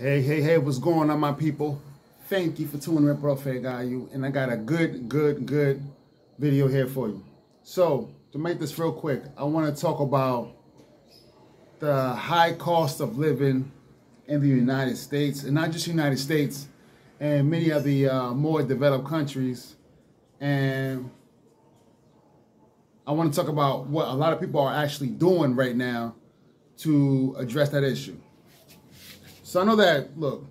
Hey, hey, hey, what's going on, my people? Thank you for tuning in, Profe Agayu. You and I got a good, good, good video here for you. So, to make this real quick, I want to talk about the high cost of living in the United States, and not just the United States, and many of the uh, more developed countries. And I want to talk about what a lot of people are actually doing right now to address that issue. So I know that, look,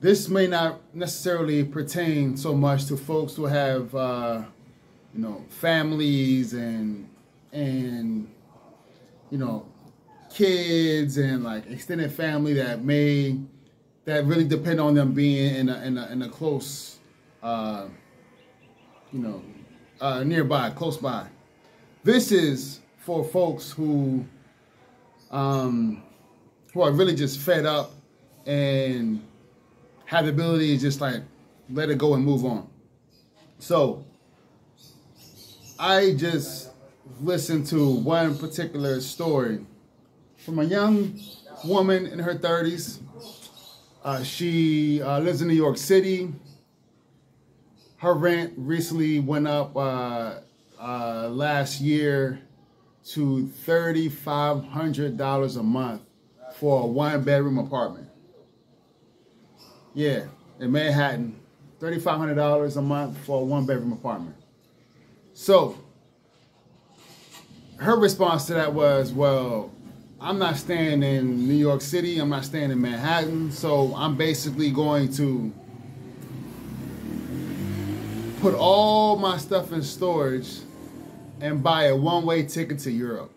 this may not necessarily pertain so much to folks who have, uh, you know, families and, and, you know, kids and like extended family that may, that really depend on them being in a, in a, in a close, uh, you know, uh, nearby, close by. This is for folks who, um, who are really just fed up and have the ability to just like let it go and move on. So I just listened to one particular story from a young woman in her 30s. Uh, she uh, lives in New York City. Her rent recently went up uh, uh last year to $3,500 a month for a one bedroom apartment. Yeah, in Manhattan, $3,500 a month for a one bedroom apartment. So, her response to that was, well, I'm not staying in New York City, I'm not staying in Manhattan, so I'm basically going to put all my stuff in storage and buy a one way ticket to Europe.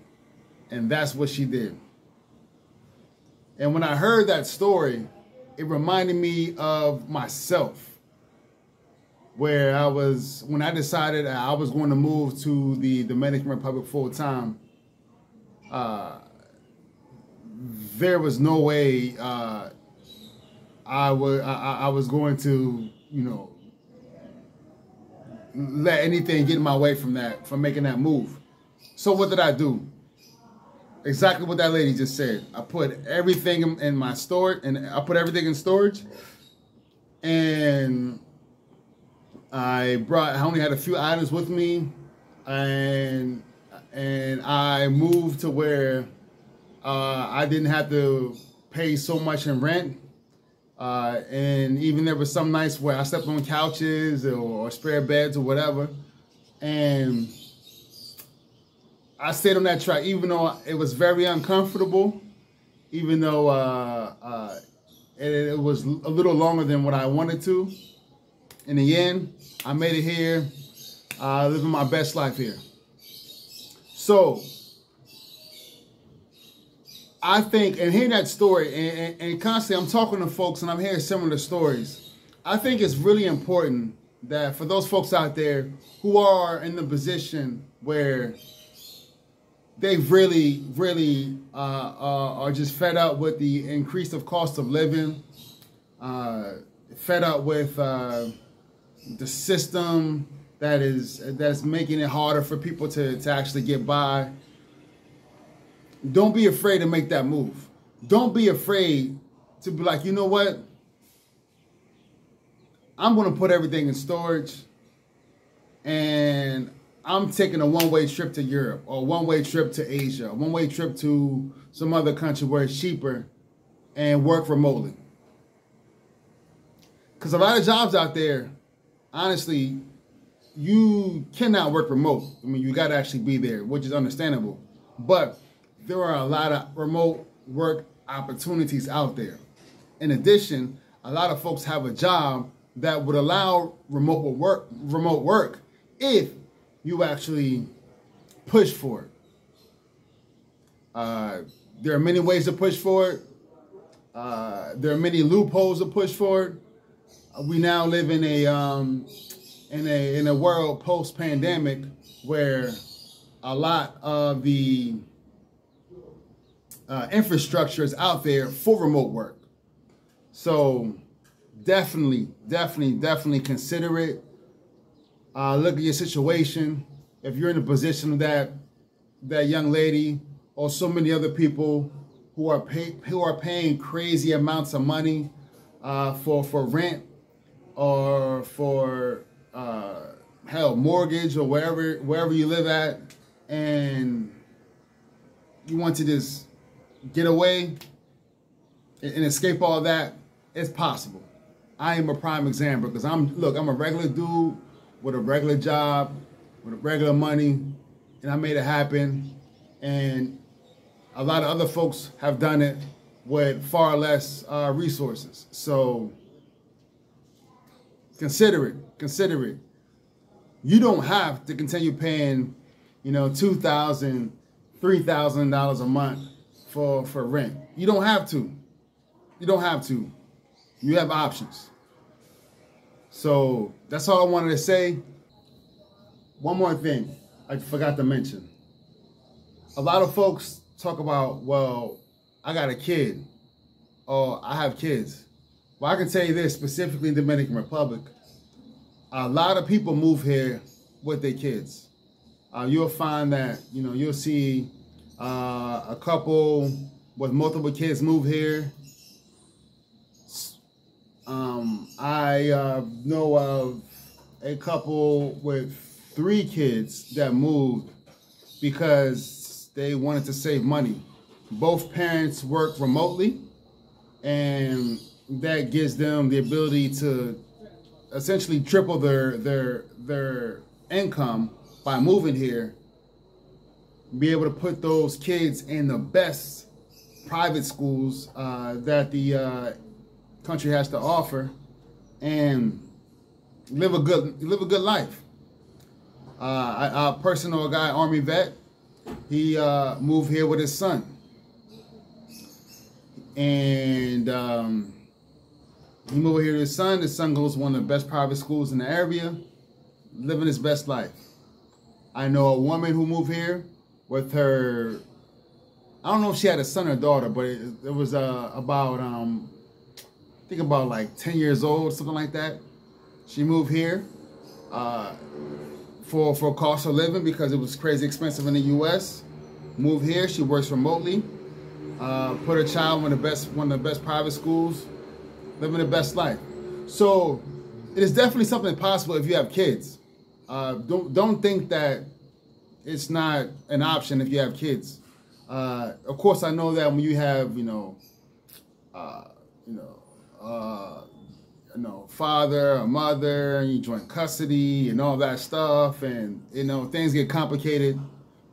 And that's what she did. And when I heard that story, it reminded me of myself. Where I was, when I decided I was going to move to the Dominican Republic full time, uh, there was no way uh, I, I, I was going to, you know, let anything get in my way from that, from making that move. So what did I do? Exactly what that lady just said. I put everything in, my storage, and I put everything in storage, and I brought. I only had a few items with me, and and I moved to where uh, I didn't have to pay so much in rent. Uh, and even there was some nights where I slept on couches or, or spare beds or whatever. And I stayed on that track, even though it was very uncomfortable, even though uh, uh, it, it, was a little longer than what I wanted to. In the end, I made it here, uh, living my best life here. So, I think, and hearing that story, and, and, and constantly I'm talking to folks and I'm hearing similar stories. I think it's really important that for those folks out there who are in the position where they really, really uh, uh, are just fed up with the increase of cost of living, uh, fed up with uh, the system that is that's making it harder for people to, to actually get by. Don't be afraid to make that move. Don't be afraid to be like, you know what? I'm going to put everything in storage and I'm taking a one-way trip to Europe or one-way trip to Asia, one-way trip to some other country where it's cheaper and work remotely. Because a lot of jobs out there, honestly, you cannot work remote. I mean, you got to actually be there, which is understandable. But there are a lot of remote work opportunities out there. In addition, a lot of folks have a job that would allow remote work, remote work if you actually push for it. Uh, there are many ways to push for it. Uh, there are many loopholes to push for it. Uh, we now live in a um, in a in a world post pandemic where a lot of the uh, infrastructure is out there for remote work. So definitely, definitely, definitely consider it uh, look at your situation. If you're in a position that that young lady or so many other people who are pay, who are paying crazy amounts of money uh, for for rent or for uh, hell mortgage or wherever wherever you live at, and you want to just get away and escape all that, it's possible. I am a prime example because I'm look, I'm a regular dude with a regular job, with a regular money, and I made it happen. And a lot of other folks have done it with far less uh, resources. So consider it. Consider it. You don't have to continue paying, you know, two thousand, three thousand dollars a month for for rent. You don't have to. You don't have to. You have options. So that's all I wanted to say. One more thing I forgot to mention. A lot of folks talk about, well, I got a kid or I have kids. Well, I can tell you this specifically in Dominican Republic. A lot of people move here with their kids. Uh, you'll find that, you know, you'll see uh, a couple with multiple kids move here um, I uh, know of a couple with three kids that moved because they wanted to save money. Both parents work remotely, and that gives them the ability to essentially triple their their their income by moving here. Be able to put those kids in the best private schools uh, that the uh, country has to offer and live a good live a good life. Uh, a personal guy, Army vet, he uh, moved here with his son, and um, he moved here with his son. His son goes to one of the best private schools in the area, living his best life. I know a woman who moved here with her. I don't know if she had a son or daughter, but it, it was uh, about um, think about like 10 years old, something like that. She moved here uh, for, for cost of living because it was crazy expensive in the U.S. Moved here, she works remotely. Uh, put her child in the best, one of the best private schools, living the best life. So it is definitely something possible if you have kids. Uh, don't don't think that it's not an option if you have kids. Uh, of course, I know that when you have you know, uh, you know, uh, you know, father or mother, and you join custody and all that stuff, and you know things get complicated.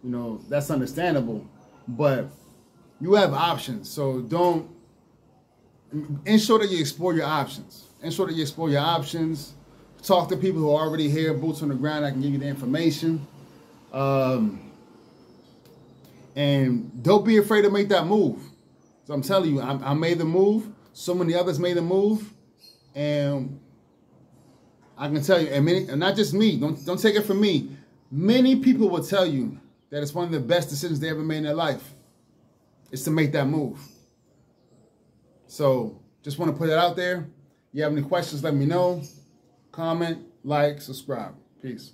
You know that's understandable, but you have options. So don't ensure that you explore your options. Ensure that you explore your options. Talk to people who are already here, boots on the ground. I can give you the information. Um, and don't be afraid to make that move. So I'm telling you, I, I made the move. So many others made a move, and I can tell you, and many, and not just me. Don't don't take it from me. Many people will tell you that it's one of the best decisions they ever made in their life. Is to make that move. So just want to put it out there. You have any questions? Let me know. Comment, like, subscribe. Peace.